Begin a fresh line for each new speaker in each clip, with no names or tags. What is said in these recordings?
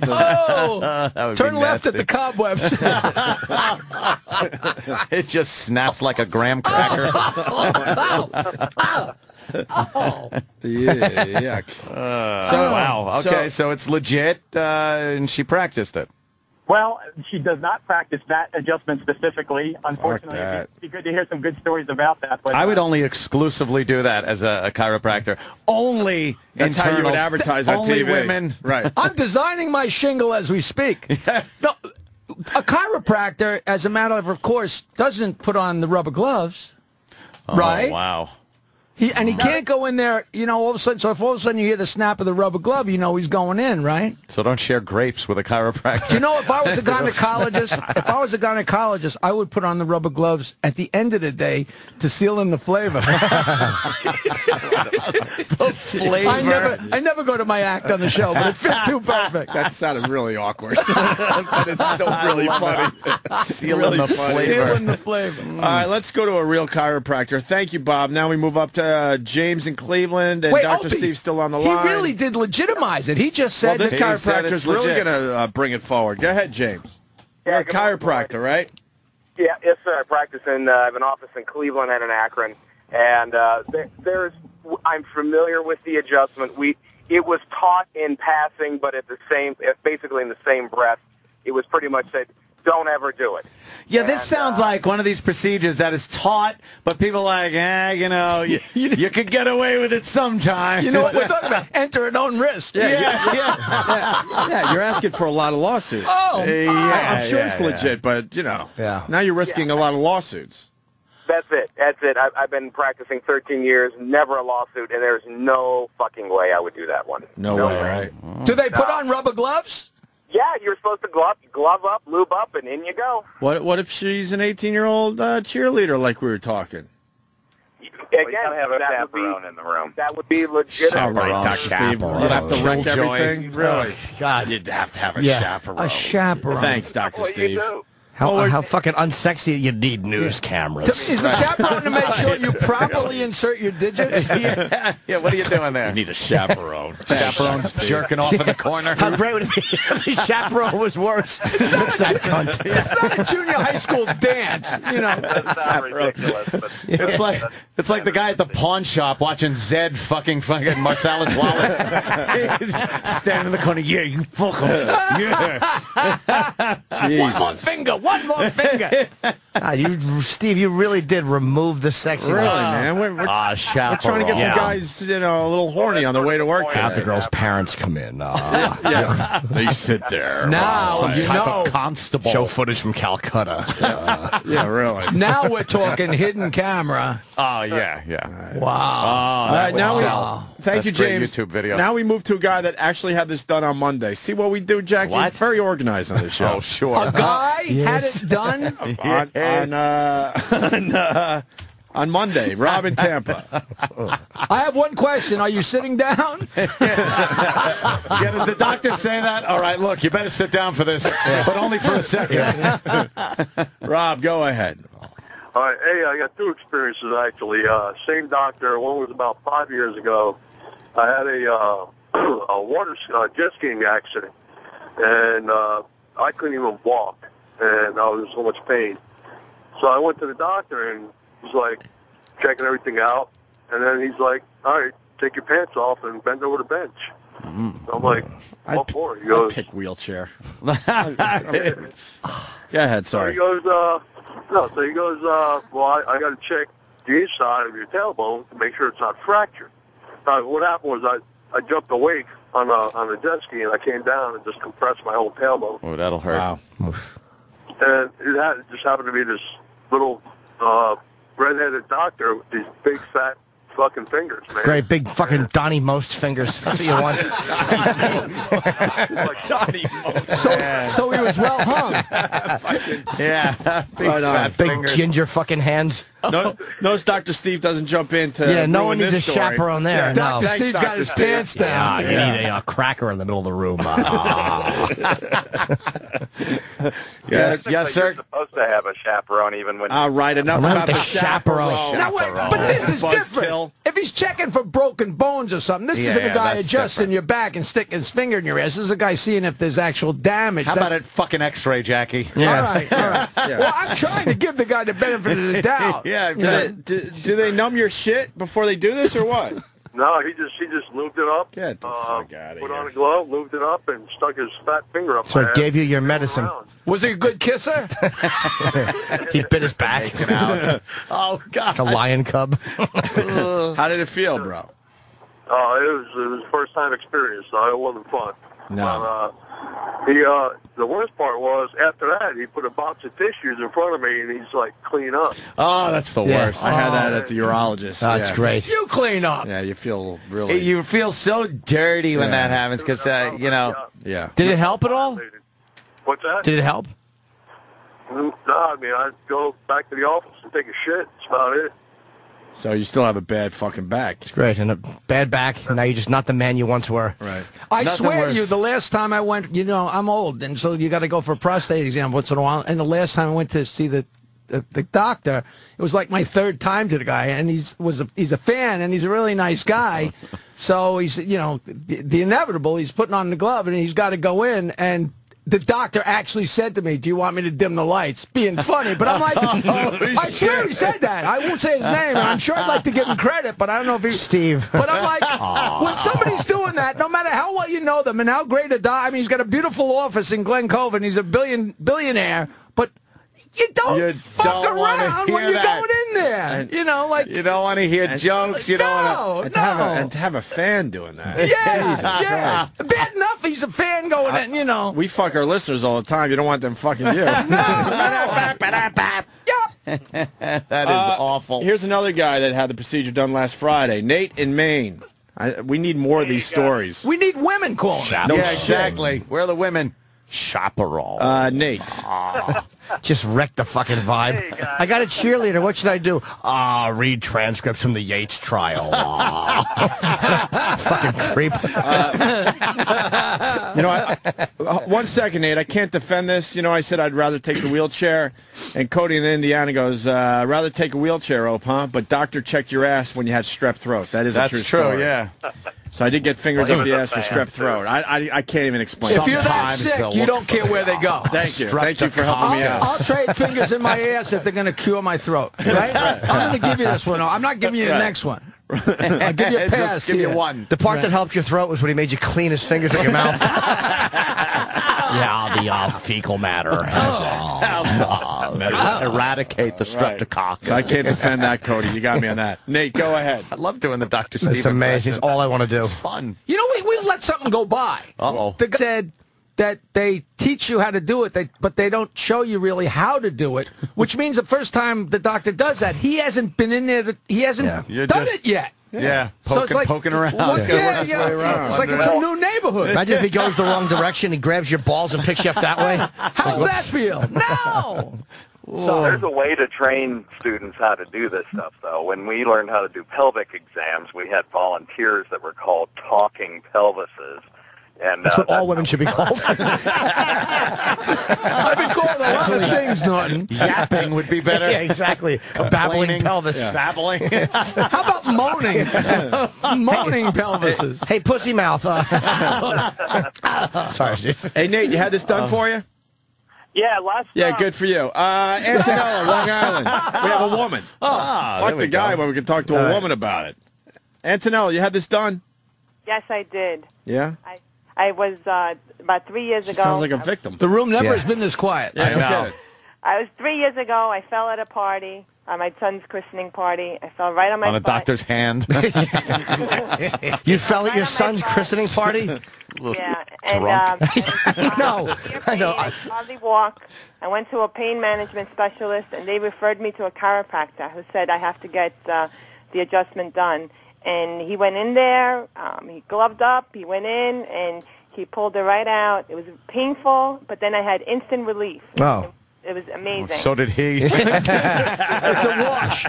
Oh,
That
turn
be
left at the cobwebs.
It just snaps like a graham cracker.
Yeah, yuck.
so wow. Okay, so, it's legit, uh, and she practiced it.
Well, she does not practice that adjustment specifically. Unfortunately,
that.
it'd be good to hear some good stories about that. But
I would
uh,
only exclusively do that as a, a chiropractor. Only
That's how you would advertise on
only
TV.
women.
Right.
I'm designing my shingle as we speak. No, a chiropractor, as a matter of course, doesn't put on the rubber gloves, right?
Oh, wow.
He, and he can't go in there, you know, all of a sudden. So if all of a sudden you hear the snap of the rubber glove, you know he's going in, right?
So don't share grapes with a chiropractor.
You know, if I was a gynecologist, if I was a gynecologist, I would put on the rubber gloves at the end of the day to seal in the flavor.
flavor.
I never, I never go to my act on the show, but it fit too perfect.
That sounded really awkward, but it's still really funny.
Sealing
really
the flavor.
Seal in the flavor.
All right, let's go to a real chiropractor. Thank you, Bob. Now we move up to uh, James in Cleveland, and
Wait,
Dr.
Opie,
Steve's still on the line.
he really did legitimize it. He just
well,
said
this
that-
He said
chiropractor's really going to uh, bring it forward. Go ahead, James.
Yeah,
You're a
good morning,
chiropractor, right?
Yeah, yes, sir. I practice in. Uh, I have an office in Cleveland and in Akron, and uh, there, there's. I'm familiar with the adjustment. We it was taught in passing, but at the same, basically in the same breath, it was pretty much said, "Don't ever do it."
Yeah, this
And,
sounds
uh,
like one of these procedures that is taught, but people are like, eh, you know, you, you could get away with it sometime.
you know what we're talking about? Enter at own risk.
Yeah, yeah.
Yeah, Yeah, you're asking for a lot of lawsuits.
Oh,
Yeah,
I, am sure
yeah,
it's
yeah.
legit, but you know,
Yeah.
now you're risking a lot of lawsuits.
That's it. That's it. I've, I've been practicing 13 years, never a lawsuit, and there's no fucking way I would do that one.
No, way, right?
do they put on rubber gloves?
Yeah, you're supposed to glove, glove up, lube up, and in you go.
What What if she's an 18 year old uh, cheerleader, like we were talking?
Again, that would be,
in the room.
That would be legitimate.
All right, Dr. Steve. You'd have to wreck
Killjoy.
everything. Really?
God,
You'd have to have a
Yeah,
chaperone.
a chaperone.
Thanks, Dr.
What do you
Steve.
do?
how, how fucking unsexy you need news cameras.
Is the chaperone to make sure you properly insert your digits?
yeah, yeah, what are you doing there?
You need a chaperone.
Chaperone's jerking off in the corner.
How great would it be if the chaperone was worse? Fix that cunt.
It's not a junior high school dance, you know.
That's not ridiculous, but
It's like it's like the guy at the pawn shop watching Zed fucking fucking Marcellus Wallace standing in the corner. Yeah, you fuck him. Yeah.
One more finger, one more finger.
God, you, Steve, you really did remove the sexiness.
Really, man? We're, we're,
Ah,
we're trying to get some
Yeah.
guys, you know, a little horny on their way to work
Have the
today.
girl's parents come in. Uh,
Yeah. they sit there.
Now
Some
you
type
know.
of constable.
show footage from Calcutta.
Yeah, really.
Now we're talking hidden camera.
Oh yeah, yeah.
Wow.
All right, now
sell.
we, thank
That's
you, James.
YouTube video.
Now we move to a guy that actually had this done on Monday. See what we do, Jackie?
What?
Very organized on this show.
Oh sure.
A guy had it done.
on, on, uh, on, uh, on Monday, Rob in Tampa.
I have one question. Are you sitting down?
Yeah, does the doctor say that? All right, look, you better sit down for this, but only for a second.
Rob, go ahead.
All right, hey, I got two experiences actually. Uh, same doctor. One was about five years ago. I had a uh, a water uh, jet skiing accident, and uh, I couldn't even walk, and I was in so much pain. So I went to the doctor, and he's like checking everything out, and then he's like, "All right, take your pants off and bend over the bench." So I'm like, "What for?" He
I'd pick wheelchair. Go ahead,
So
sorry.
he goes, uh, no, so he goes, uh, well, I, I got to check the inside of your tailbone to make sure it's not fractured. Now, what happened was I, I jumped awake on a, on the jet ski and I came down and just compressed my whole tailbone.
Oh, that'll hurt.
Wow.
And it, had, it just happened to be this little uh, redheaded doctor with these big fat fucking fingers, man.
Great big fucking Donny Most fingers. That's what you want.
Donnie
So, so he was well hung.
Yeah, big
Right
fat
Big ginger fucking hands.
No, notice Dr. Steve doesn't jump in to
Yeah, no one needs a
this story.
chaperone there.
Yeah,
no.
Dr.
Thanks,
Steve got his
Steve.
pants
Yeah,
down.
you need a uh, cracker in the middle of the room. Ah.
Yes, yes, sir.
You're supposed to have a chaperone even when.
All right, enough
Around
about
the
the
chaperone.
chaperone.
Now, wait, but this is different.
Buzzkill.
If he's checking for broken bones or something, this
Yeah,
isn't a
yeah,
guy adjusting
different.
your back and sticking his finger in your ass. This is a guy seeing if there's actual damage.
How
That-
about it fucking X-ray, Jackie?
All right, all right.
Yeah.
Well, I'm trying to give the guy the benefit of the doubt.
Yeah,
Do they, do, do they numb your shit before they do this or what?
No, he just he just lubed it up.
Get the
uh,
fuck outta
Put
here.
on a glove, lubed it up, and stuck his fat finger up
So
my
it
ass.
gave you your medicine.
around.
Was he a good kisser?
He bit his back.
Oh God.
a lion cub.
How did it feel, bro?
Uh, it was it was first time experience, so it wasn't fun.
No.
But, uh, he uh, the worst part was after that he put a box of tissues in front of me and he's like, clean up.
Oh, that's the
Yeah.
worst.
I had that at the urologist.
That's
yeah.
great.
you clean up.
Yeah, you feel really.
You feel so dirty when
Yeah.
that happens because uh, you know.
yeah.
Did it help at all?
What's that?
Did it help?
No, I mean I go back to the office and take a shit. That's about it.
So you still have a bad fucking back.
It's great. And a bad back. And Now you're just not the man you once were.
Right.
I
Nothing
swear to you, the last time I went, you know, I'm old, and so you got to go for a prostate exam once in a while. And the last time I went to see the the, the doctor, it was like my third time to the guy, and he's was a, he's a fan, and he's a really nice guy. so he's you know the, the inevitable. He's putting on the glove, and he's got to go in, and the doctor actually said to me, "Do you want me to dim the lights?" Being funny, but I'm like, I swear he said that. I won't say his name, and I'm sure I'd like to give him credit, but I don't know if he
Steve.
but I'm like, when somebody's doing that, no matter how well you know them and how great a doc, I mean, he's got a beautiful office in Glen Cove and he's a billion billionaire, but you don't
You
fuck
don't
around when you're
that.
going in there. you know, like
You don't want to hear jokes. You don't want
no,
And to, have a, and to have a fan doing that.
yeah, yeah. Bad enough he's a fan going in, you know.
We fuck our listeners all the time. You don't want them fucking you.
Yep.
to. That is
Uh,
awful.
Here's another guy that had the procedure done last Friday. Nate in Maine. I, we need more of these stories.
We need women calling.
No
yeah,
shit.
exactly. Where are the women? Chaperone.
Uh, Nate.
Just wrecked the fucking vibe. I got a cheerleader. What should I do? Ah, read transcripts from the Yates trial. Ah. fucking creep.
You know, I, uh, one second, Nate. I can't defend this. You know, I said I'd rather take the wheelchair, and Cody in Indiana goes, uh, "I'd rather take a wheelchair, Ope, huh? But doctor checked your ass when you had strep throat. That is
That's
a true,
true.
story.
Yeah.
So I did get fingers
Well,
up the ass for strep throat. I, I I can't even explain.
If
it.
you're that sick, you don't care where they go.
Thank you. Thank you for helping me
I'll,
out.
I'll trade fingers in my ass if they're going to cure my throat. Right? I'm going to give you this one. I'm not giving you the
Right.
next one. I'll give you a pass
Just give you
here.
one.
The part
Right.
that helped your throat was when he made you clean his fingers with your mouth. yeah, the uh, fecal matter.
Eradicate the
Right.
streptococcus.
So I can't defend that, Cody. You got me on that. Nate, go ahead.
I love doing the Dr. Steve
It's amazing. It's all I want to do.
It's fun.
You know, we, we let something go by.
Uh-oh.
The guy said that they teach you how to do it, they, but they don't show you really how to do it, which means the first time the doctor does that, he hasn't been in there, to, he hasn't
Yeah.
Done
just-
it yet.
Yeah.
So
Poking,
it's like
poking around.
Well,
He's
yeah, yeah.
around.
It's like it's a new neighborhood.
Imagine if he goes the wrong direction, he grabs your balls and picks you up that way.
How's that feel? No. So
There's a way to train students how to do this stuff, though. When we learned how to do pelvic exams, we had volunteers that were called talking pelvises. And
That's
uh,
what all women should be called.
I've been called a lot of things, Norton.
Yapping would be better.
yeah, exactly. A babbling
Complaining.
pelvis.
Babbling.
How about moaning? moaning pelvises.
Hey, pussy mouth. Uh, sorry, Steve.
Hey, Nate, you had this done for you?
yeah, last
Yeah,
uh,
good for you. Uh, Antonella, Long Island. We have a woman.
Oh,
Fuck the guy
go.
when we can talk to a woman about it. Antonella, you had this done?
Yes, I did.
Yeah?
I I was uh, about three years
She
ago.
sounds like a victim.
The room never
Yeah.
has been this quiet.
Yeah,
I know.
kidding.
I was three years ago. I fell at a party, at my son's christening party. I fell right on my
On a
butt.
doctor's hand.
You fell at your son's christening party?
Yeah, and
drunk.
um,
No, I know.
I hardly walk. I went to a pain management specialist, and they referred me to a chiropractor who said I have to get uh, the adjustment done. And he went in there. Um, he gloved up. He went in, and he pulled it right out. It was painful, but then I had instant relief.
Oh.
It was oh, amazing.
So did he.
It's a wash.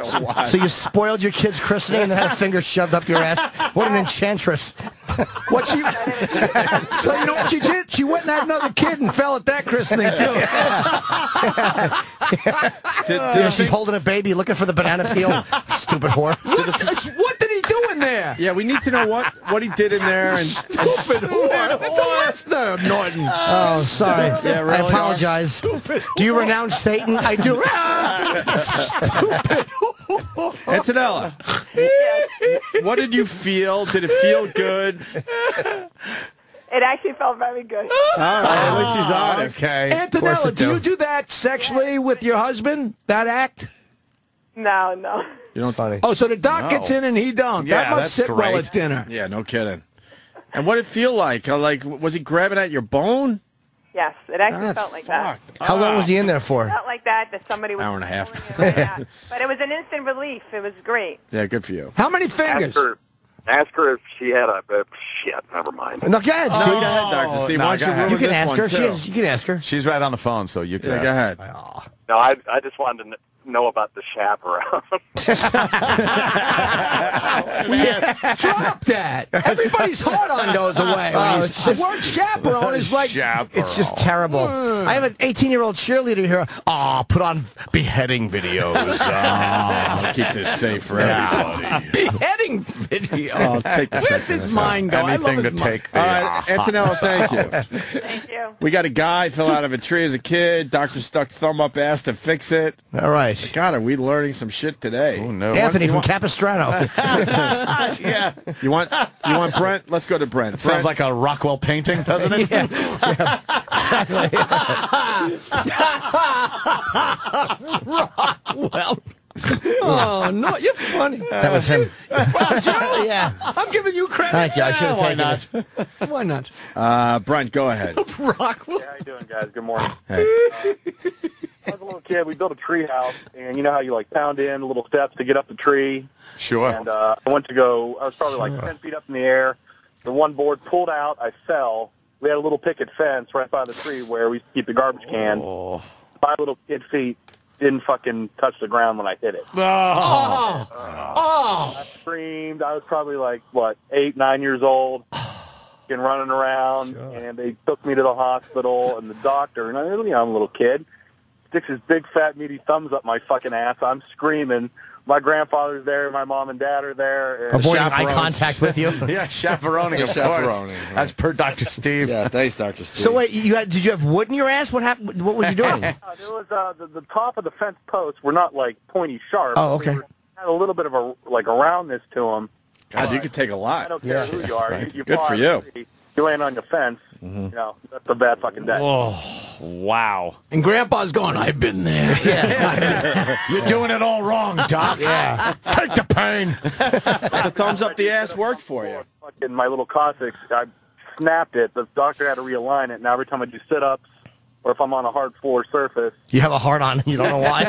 It's a lot.
So you spoiled your kid's christening and then had a finger shoved up your ass. What an enchantress.
What she? so you know what she did? She went and had another kid and fell at that christening too.
Did,
Yeah,
did
she's holding a baby looking for the banana peel. Stupid whore.
what did he do in there?
yeah, we need to know what, what he did in there. And
Stupid whore. It's a listener, Norton.
Oh, sorry.
Yeah, really?
I apologize. Do you renounce Satan? I do.
Antonella, what did you feel? Did it feel good?
It actually felt very good.
All right, at least she's honest.
okay.
Antonella, do
do.
you do that sexually with your husband? That act?
No, no.
You don't
Funny.
Oh, so the doc gets in and he don't.
Yeah,
that must
that's
sit well at dinner.
Yeah, no kidding. And what did it feel like? Uh, Like, was he grabbing at your bone?
Yes, it actually
That's
felt like that.
fucked.
How long was he in there for?
It Felt like that, that somebody was
Hour and a half.
pulling like that. But it was an instant relief. It was great.
Yeah, good for you.
How many
Ask
fingers?
her, ask her if she had a uh, shit. Never mind.
No, go ahead.
See,
see?
go ahead, Dr. Steve.
no,
Why don't you ruin
You can ask her. She
too?
is, you can ask her.
She's right on the phone, so you can.
Yeah, go
ask.
ahead.
No, I I just wanted to kn- know about the chaperone.
Drop that. Everybody's heart on goes away.
Oh,
the
it's just-
word chaperone is like
It's just terrible. Hmm. I have an 18-year-old cheerleader here. Oh, put on beheading videos.
I'll ah, keep this safe for everybody.
beheading video.
I'll take the
Where's his
out.
mind go? I love
Anything to
his mind.
take the.
All right, Antonella, thank you.
Thank you.
We got a guy fell out of a tree as a kid. Doctor stuck thumb up ass to fix it.
All right.
God, are we learning some shit today?
Oh no.
Anthony from
want-
Capistrano.
yeah.
You want you want Brent? Let's go to Brent.
Sounds
Brent,
like a Rockwell painting, doesn't it?
Well, oh no, you're funny.
that was him. yeah.
I'm giving you credit.
Thank you. I should have
why not?
it.
Why not?
uh, Brent, go ahead.
Rockwell.
How you doing, guys? Good morning.
Hey.
I was a little kid. We built a tree house, and you know how you like pound in little steps to get up the tree.
Sure.
And uh, I went to go. I was probably like ten feet up in the air. The one board pulled out. I fell. We had a little picket fence right by the tree where we keep the garbage can.
Oh.
My little kid feet didn't fucking touch the ground when I hit it.
Oh, oh, oh.
Uh, I screamed. I was probably like what eight, nine years old, and running around. And they took me to the hospital. And the doctor, and I, you know, I'm a little kid, sticks his big fat meaty thumbs up my fucking ass. I'm screaming. My grandfather's there. My mom and dad are there. And
Avoiding eye
chaperones.
contact with you.
Yeah, chaperoning, of
Chaperoning,
course.
right.
As per Dr. Steve.
Yeah, thanks, Doctor Steve.
So wait, you had, did you have wood in your ass? What happened? What was you doing?
Uh, there was uh, the, the top of the fence posts were not like pointy sharp.
Oh,
They
okay.
were- had a little bit of a like a roundness to them.
God, you could take a lot.
I don't care who you are. You, you
Good
fall
for
out
you.
of the You land on your fence. Mm-hmm. You know that's a bad fucking day.
Oh, wow.
and Grandpa's going. I've been there.
You're doing it all wrong, Doc.
yeah. Take the pain.
The thumbs up the ass worked for you.
Fucking my little coccyx, I snapped it. The doctor had to realign it. Now every time I do sit-ups or if I'm on a hard floor surface,
You have a heart on. You don't know why.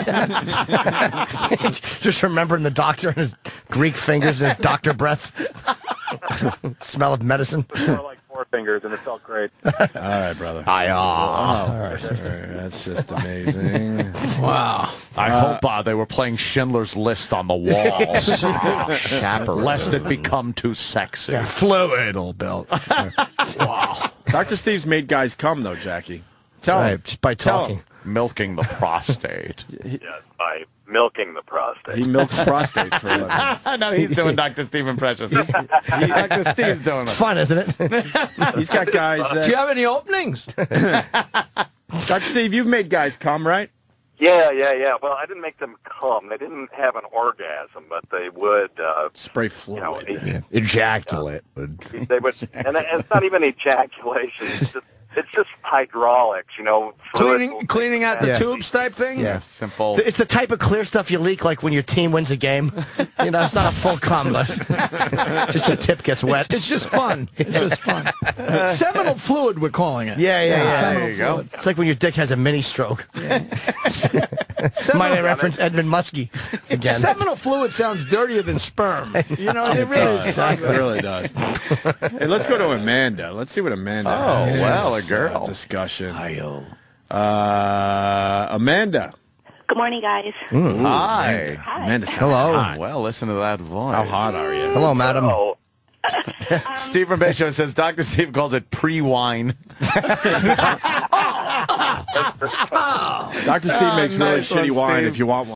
Just remembering the doctor and his Greek fingers and his doctor breath. Smell of medicine.
It was more like four fingers, and it felt great.
All right, brother.
I, uh,
All right, that's just amazing.
wow.
I hope uh, they were playing Schindler's List on the walls. Lest it become too sexy.
fluid, old belt. Wow.
Doctor Steve's made guys come though, Jackie. Tell him.
Just by
Tell
talking.
him.
Milking the prostate.
Yes, by milking the prostate.
He milks prostates for a living.
I know he's doing Dr. Steve impressions. Dr. Steve's doing
It's
it.
fun, isn't it?
He's got guys.
Do you
Uh,
have any openings?
Doctor Steve, you've made guys come, right?
Yeah, yeah, yeah. Well, I didn't make them come. They didn't have an orgasm, but they would. Uh,
Spray
you know,
fluid.
Ejaculate.
they would, and it's not even ejaculation. It's just, it's just hydraulics. You know,
cleaning, cleaning out the
Yeah.
tubes type thing.
Yeah, simple.
It's the type of clear stuff you leak like when your team wins a game. You know, it's not a full cum, but just the tip gets wet.
It's just fun. It's just fun. Seminal fluid, we're calling it.
Yeah, yeah, yeah.
Seminal
There you go.
It's like when your dick has a mini stroke. Might I reference Edmund Muskie again?
Seminal fluid sounds dirtier than sperm. You know, it really is.
It really does. hey, let's go to Amanda. Let's see what Amanda.
Oh,
has.
Well, a
Uh,
girl.
discussion.
Ayo.
Uh, Amanda.
Good morning, guys.
Hi.
Amanda sounds
Hello.
hot.
Well, listen to that voice.
How hot are you?
Hello, madam.
Steve from Bayshore says Dr. Steve calls it pre-wine.
Dr. Steve makes really
Nice one,
shitty wine
Steve.
if you want one.